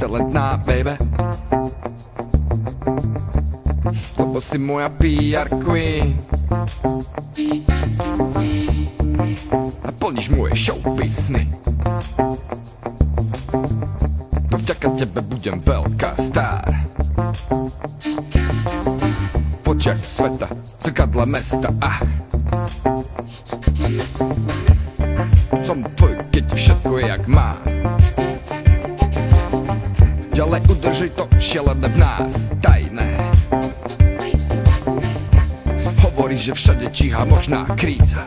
excelentná, baby. Lebo si moja PR queen. A plníš moje showbiz sny. To vďaka tebe budem veľká star. V očiach sveta, zrkadle mesta, ah. Som tvoj, keď všetko je jak má Ďalej udržuj to šialené v nás, tajné Hovorí, že všade číha možná kríza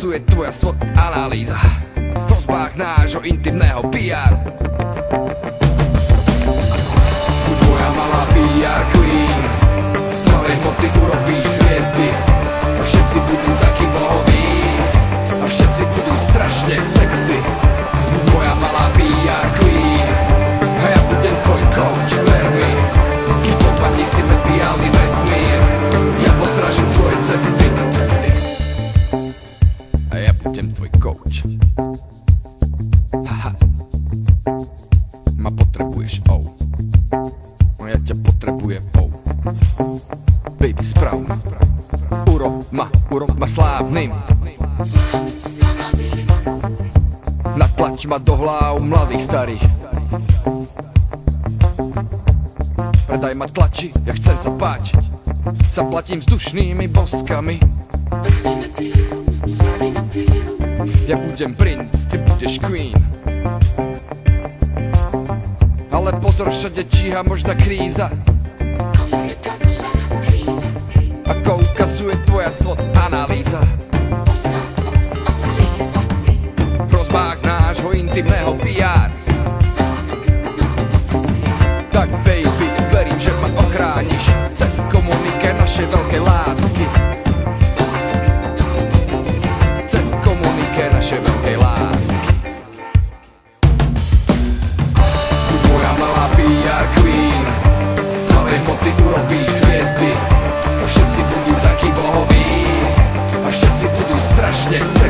Ukazuje tvoja svoj analýza. V hrozbách nášho intimného PR moja malá PR queen potrebuješ, oh No ja ťa potrebujem, oh Baby, sprav. Ma Urob ma, urob ma slávnym. Natlač ma do hlav mladých starých. Predaj ma tlači, ja chcem sa páčiť. Zaplatím vzdušnými boskami. Ja budem princ, ty budeš queen Ale pozor, všade číha možná kríza. Ako ukazuje tvoja svod analýza. Prozbách nášho intimného PR Tak baby, verím, že ma ochrániš. Cez komunike našej veľkej lásky business.